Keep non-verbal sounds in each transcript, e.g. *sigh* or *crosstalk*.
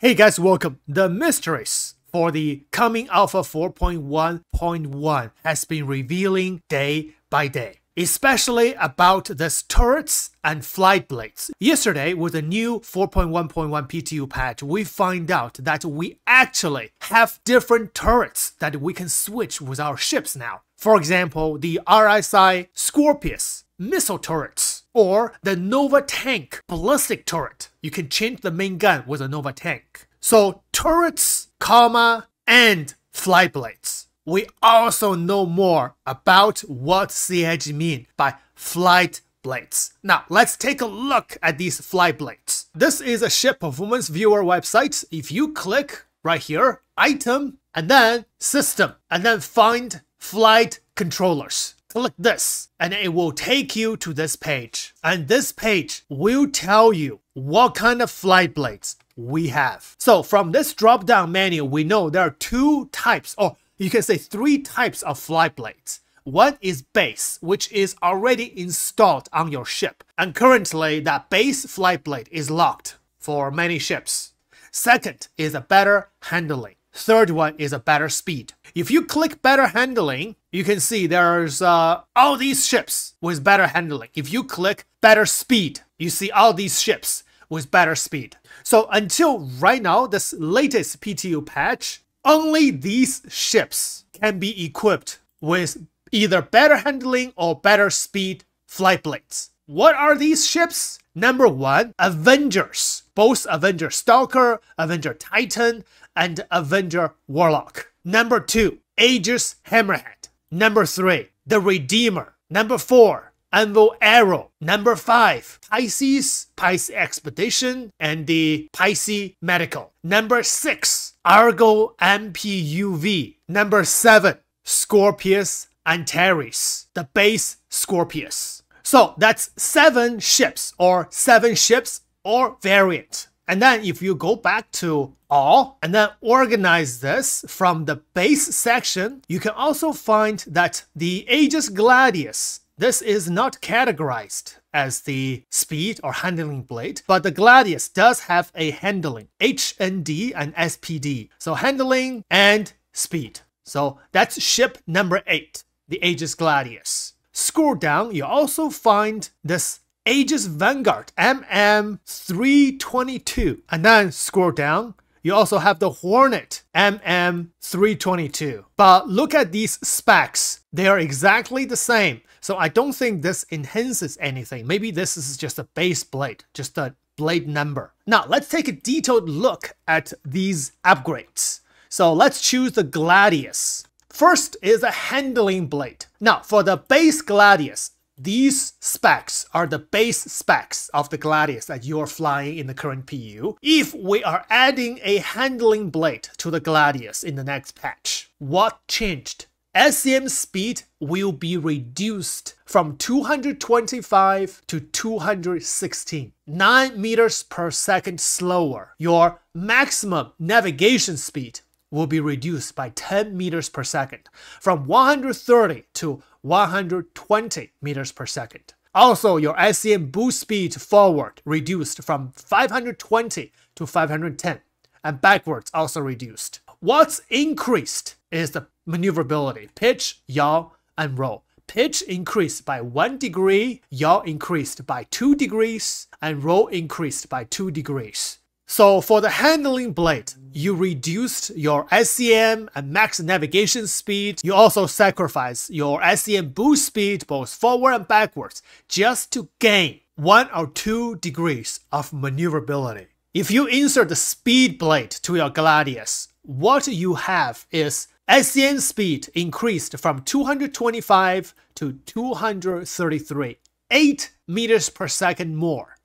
Hey guys, welcome. The mysteries for the coming Alpha 4.1.1 has been revealing day by day, especially about this turrets and flight blades. Yesterday, with the new 4.1.1 PTU patch, we find out that we actually have different turrets that we can switch with our ships now. For example, the RSI Scorpius missile turrets or the Nova tank ballistic turret. You can change the main gun with a Nova tank. So turrets, comma, and flight blades. We also know more about what CIG mean by flight blades. Now let's take a look at these flight blades. This is a ship performance viewer website. If you click right here, item, and then system, and then find flight controllers. Click this and it will take you to this page. And this page will tell you what kind of flight blades we have. So from this drop down menu, we know there are two types, or you can say three types of flight blades. One is base, which is already installed on your ship. And currently that base flight blade is locked for many ships. Second is a better handling. Third one is a better speed. If you click better handling, you can see there's uh, all these ships with better handling. If you click better speed, you see all these ships with better speed. So until right now, this latest PTU patch, only these ships can be equipped with either better handling or better speed flight blades. What are these ships? Number one, Avengers. Both Avenger Stalker, Avenger Titan, and Avenger Warlock. Number 2, Aegis Hammerhead. Number 3, The Redeemer. Number 4, Anvil Arrow. Number 5, Pisces, Pisces Expedition, and the Pisces Medical. Number 6, Argo MPUV. Number 7, Scorpius Antares, the base Scorpius. So that's seven ships or seven ships or variant. And then if you go back to all and then organize this from the base section, you can also find that the Aegis Gladius, this is not categorized as the speed or handling blade, but the Gladius does have a handling, HND and SPD. So handling and speed. So that's ship number eight, the Aegis Gladius. Scroll down, you also find this Aegis Vanguard MM322. And then scroll down, you also have the Hornet MM322. But look at these specs. They are exactly the same. So I don't think this enhances anything. Maybe this is just a base blade, just a blade number. Now let's take a detailed look at these upgrades. So let's choose the Gladius. First is a handling blade. Now for the base Gladius, these specs are the base specs of the Gladius that you are flying in the current PU. If we are adding a handling blade to the Gladius in the next patch, what changed? SCM speed will be reduced from 225 to 216, 9 meters per second slower. Your maximum navigation speed will be reduced by 10 meters per second, from 130 to 120 meters per second. Also, your SCM boost speed forward reduced from 520 to 510, and backwards also reduced. What's increased is the maneuverability, pitch, yaw, and roll. Pitch increased by 1 degree, yaw increased by 2 degrees, and roll increased by 2 degrees. So for the handling blade, you reduced your SCM and max navigation speed. You also sacrifice your SCM boost speed both forward and backwards just to gain one or two degrees of maneuverability. If you insert the speed blade to your Gladius, what you have is SCM speed increased from 225 to 233, 8 meters per second more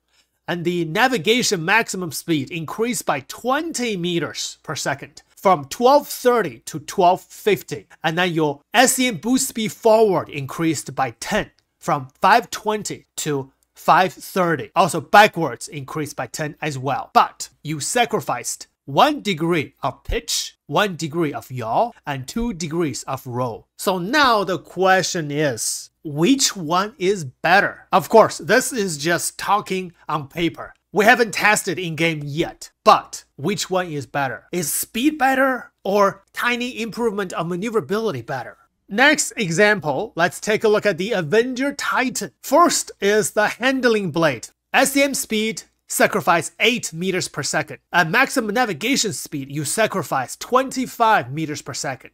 and the navigation maximum speed increased by 20 meters per second from 1230 to 1250 and then your SCM boost speed forward increased by 10 from 520 to 530 also backwards increased by 10 as well. But you sacrificed 1 degree of pitch, 1 degree of yaw, and 2 degrees of roll. So now the question is, which one is better? Of course, this is just talking on paper. We haven't tested in game yet, but which one is better? Is speed better or tiny improvement of maneuverability better? Next example, let's take a look at the Avenger Titan. First is the handling blade. SCM speed, sacrifice 8 meters per second. At maximum navigation speed, you sacrifice 25 meters per second.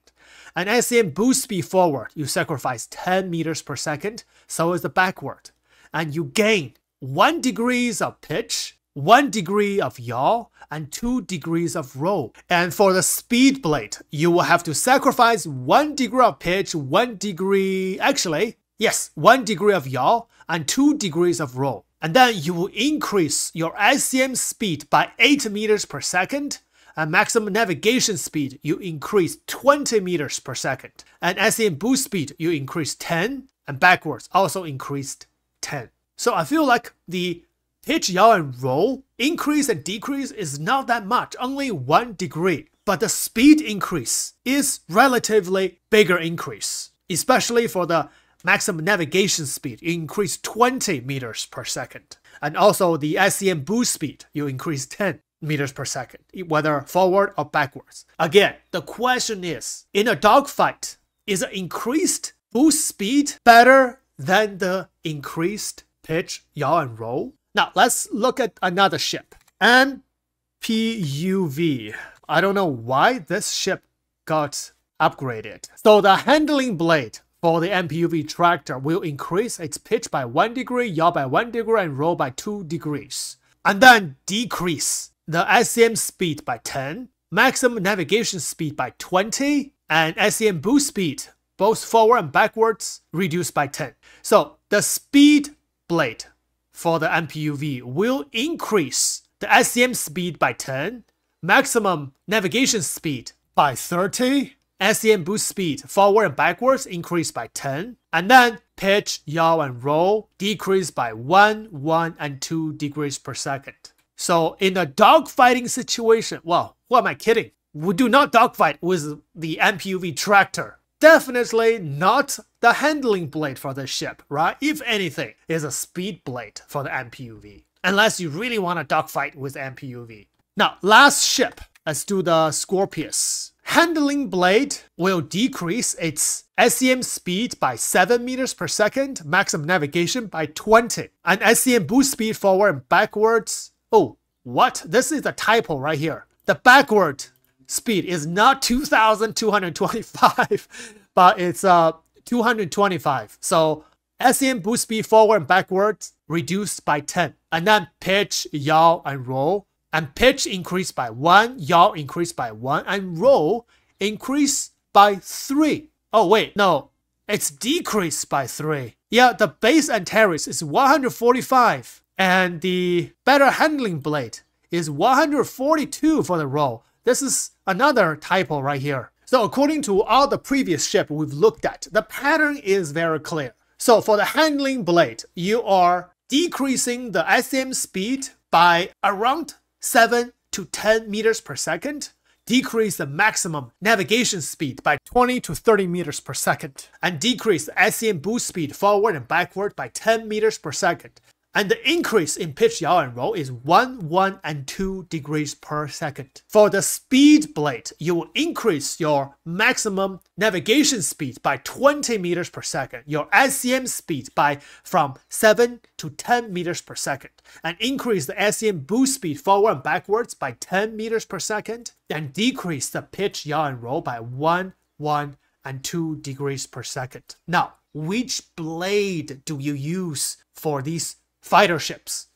And SCM boost speed forward, you sacrifice 10 meters per second, so is the backward. And you gain 1 degrees of pitch, 1 degree of yaw, and 2 degrees of roll. And for the speed blade, you will have to sacrifice 1 degree of pitch, 1 degree, actually, yes, 1 degree of yaw, and 2 degrees of roll and then you will increase your SCM speed by 8 meters per second, and maximum navigation speed you increase 20 meters per second, and SCM boost speed you increase 10, and backwards also increased 10. So I feel like the pitch, yaw, and roll increase and decrease is not that much, only 1 degree. But the speed increase is relatively bigger increase, especially for the maximum navigation speed, you increase 20 meters per second. And also the SCM boost speed, you increase 10 meters per second, whether forward or backwards. Again, the question is, in a dogfight, is the increased boost speed better than the increased pitch, yaw, and roll? Now, let's look at another ship. MPUV. I don't know why this ship got upgraded. So the handling blade for the MPUV tractor will increase its pitch by 1 degree, yaw by 1 degree, and roll by 2 degrees. And then decrease the SCM speed by 10, maximum navigation speed by 20, and SCM boost speed, both forward and backwards, reduced by 10. So the speed blade for the MPUV will increase the SCM speed by 10, maximum navigation speed by 30, SCM boost speed forward and backwards increase by 10, and then pitch, yaw, and roll decrease by 1, 1, and 2 degrees per second. So in a dogfighting situation, well, what am I kidding? We do not dogfight with the MPUV tractor. Definitely not the handling blade for the ship, right? If anything, is a speed blade for the MPUV. Unless you really want to dogfight with MPUV. Now, last ship. Let's do the Scorpius. Handling blade will decrease its SCM speed by 7 meters per second, maximum navigation by 20, and SCM boost speed forward and backwards. Oh, what? This is a typo right here. The backward speed is not 2225, *laughs* but it's uh 225. So SCM boost speed forward and backwards reduced by 10. And then pitch, yaw, and roll and pitch increased by 1, yaw increased by 1, and roll increased by 3. Oh wait, no, it's decreased by 3. Yeah, the base Antares is 145, and the better handling blade is 142 for the roll. This is another typo right here. So according to all the previous ship we've looked at, the pattern is very clear. So for the handling blade, you are decreasing the SM speed by around 7 to 10 meters per second, decrease the maximum navigation speed by 20 to 30 meters per second, and decrease the SCM boost speed forward and backward by 10 meters per second, and the increase in pitch yaw and roll is 1, 1, and 2 degrees per second. For the speed blade, you will increase your maximum navigation speed by 20 meters per second, your SCM speed by from 7 to 10 meters per second, and increase the SCM boost speed forward and backwards by 10 meters per second, and decrease the pitch yaw and roll by 1, 1, and 2 degrees per second. Now, which blade do you use for these fighter ships.